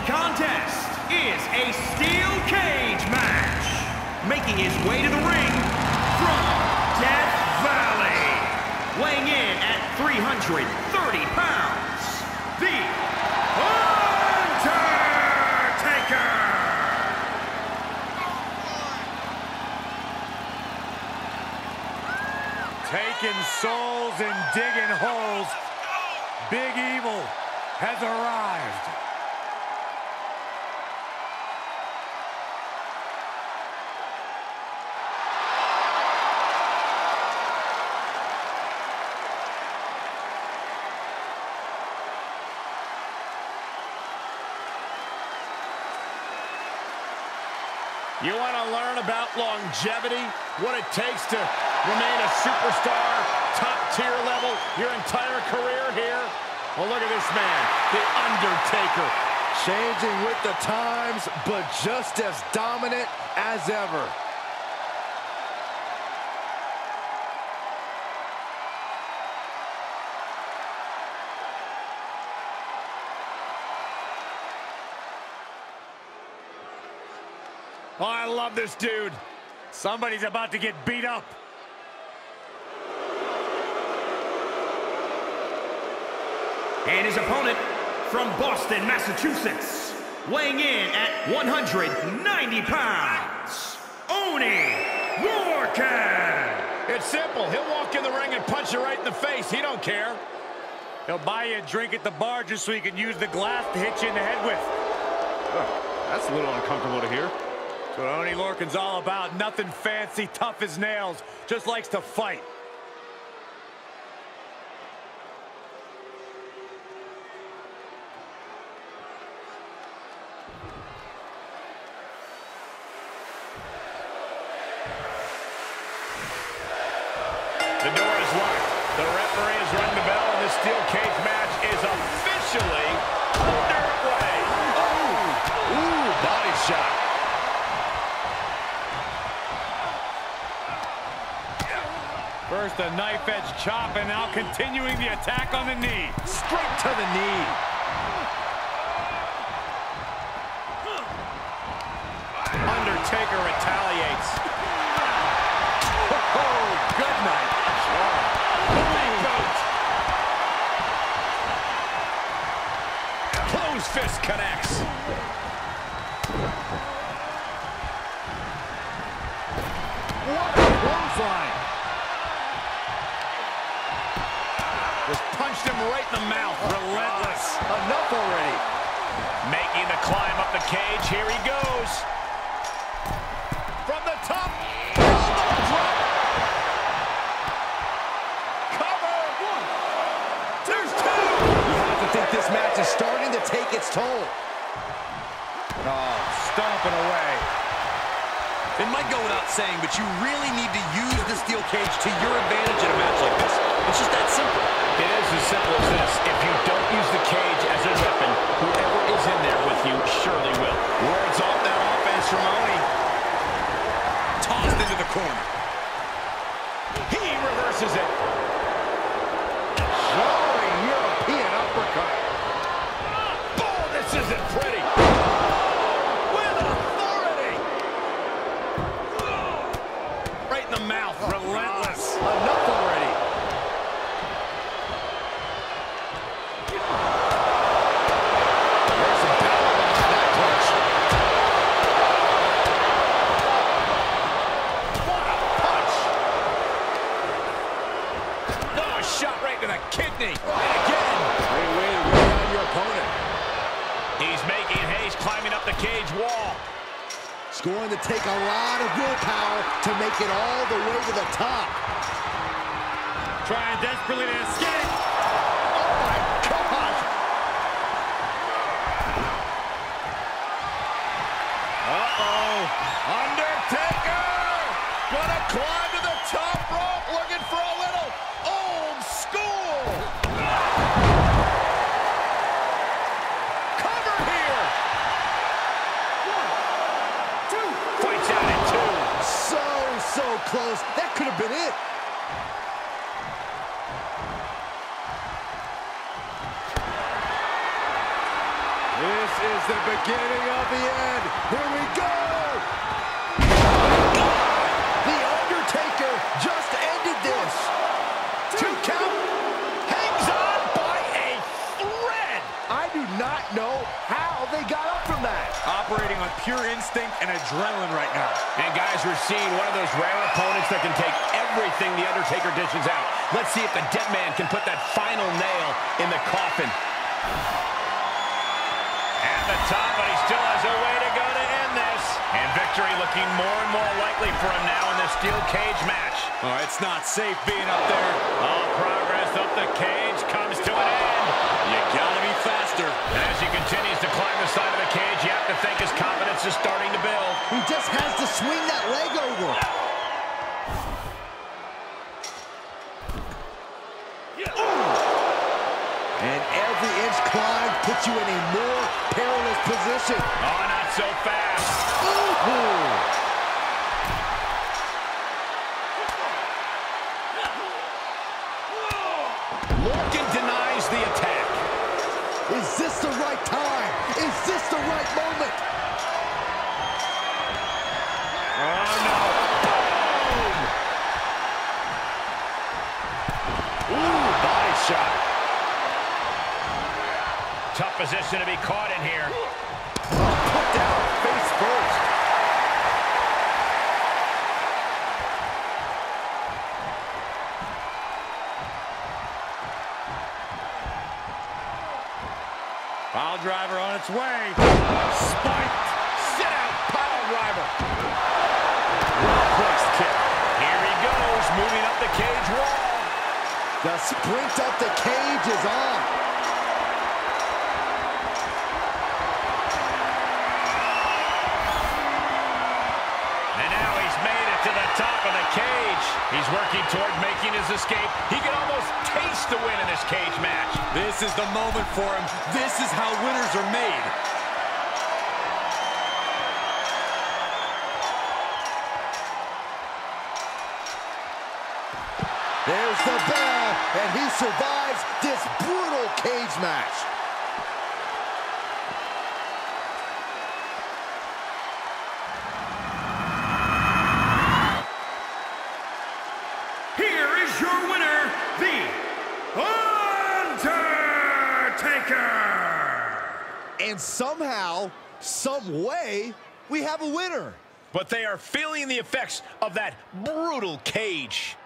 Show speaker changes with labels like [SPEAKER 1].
[SPEAKER 1] following contest is a steel cage match. Making his way to the ring from Death Valley. Weighing in at 330 pounds, The Undertaker!
[SPEAKER 2] Taking souls and digging holes. Big Evil has arrived.
[SPEAKER 3] You want to learn about longevity? What it takes to remain a superstar, top tier level, your entire career here? Well, look at this man, The Undertaker.
[SPEAKER 4] Changing with the times, but just as dominant as ever.
[SPEAKER 2] Oh, I love this dude. Somebody's about to get beat up.
[SPEAKER 1] And his opponent from Boston, Massachusetts, weighing in at 190 pounds, Oney Lorcan.
[SPEAKER 3] It's simple. He'll walk in the ring and punch you right in the face. He don't care.
[SPEAKER 2] He'll buy you a drink at the bar just so he can use the glass to hit you in the head with.
[SPEAKER 3] That's a little uncomfortable to hear.
[SPEAKER 2] That's what Oney Lorcan's all about. Nothing fancy, tough as nails. Just likes to fight.
[SPEAKER 3] The door is locked. The referee has rung the bell, and this steel cage match is officially underway. Ooh, ooh, body shot.
[SPEAKER 2] First a knife edge chop and now continuing the attack on the knee.
[SPEAKER 4] Straight to the knee.
[SPEAKER 3] Undertaker retaliates.
[SPEAKER 4] Oh, good night.
[SPEAKER 3] Close fist connects.
[SPEAKER 4] What a clothesline.
[SPEAKER 3] Punched him right in the mouth. Ah, Relentless.
[SPEAKER 4] Enough already.
[SPEAKER 3] Making the climb up the cage. Here he goes. From the top. Cover. One. There's two.
[SPEAKER 4] You have to think this match is starting to take its toll.
[SPEAKER 2] Oh, stomping away.
[SPEAKER 5] It might go without saying, but you really need to use the steel cage to your advantage in a match like this. It's just that simple.
[SPEAKER 3] It is as simple as this. If you don't use the cage as a weapon, whoever is in there with you surely will. Words off that offense from Oney.
[SPEAKER 5] Tossed into the corner.
[SPEAKER 3] He reverses it. Kidney. And again.
[SPEAKER 4] Great way to wear your opponent.
[SPEAKER 3] He's making haste climbing up the cage wall.
[SPEAKER 4] It's going to take a lot of willpower to make it all the way to the top.
[SPEAKER 2] Trying desperately to escape.
[SPEAKER 4] Close. That could have been it. This is the beginning of the end. Here we go.
[SPEAKER 5] The Undertaker just ended this. Two count. Hangs on by a thread.
[SPEAKER 4] I do not know how they got up from that.
[SPEAKER 2] Operating on pure instinct and adrenaline right now.
[SPEAKER 3] And guys, we're seeing one of those rare opponents that can take everything The Undertaker dishes out. Let's see if the Dead Man can put that final nail in the coffin. At the top, but he still has a way to go to end this. And victory looking more and more likely for him now in this steel cage match.
[SPEAKER 2] Oh, it's not safe being up there.
[SPEAKER 3] All progress up the cage comes to an end.
[SPEAKER 2] You gotta be faster.
[SPEAKER 3] And as he continues to climb the side of the cage, you have to think his confidence is starting to build.
[SPEAKER 4] He just has to swing that leg over. And every inch climb puts you in a more perilous position.
[SPEAKER 3] Oh, not so fast.
[SPEAKER 4] Ooh
[SPEAKER 3] denies the attack.
[SPEAKER 4] Is this the right time? Is this the right moment?
[SPEAKER 3] Oh, no. Boom! Ooh, body shot. Tough position to be caught in here.
[SPEAKER 4] Put down face first.
[SPEAKER 2] Pile driver on its way. Spiked. Sit out. Pile driver.
[SPEAKER 3] Well-placed kick. Here he goes, moving up the cage wall.
[SPEAKER 4] The sprint up the cage is on.
[SPEAKER 3] To the top of the cage. He's working toward making his escape. He can almost taste the win in this cage match.
[SPEAKER 2] This is the moment for him. This is how winners are made.
[SPEAKER 4] There's the bell, and he survives this brutal cage match.
[SPEAKER 1] Here is your winner, The Undertaker!
[SPEAKER 4] And somehow, some way, we have a winner.
[SPEAKER 3] But they are feeling the effects of that brutal cage.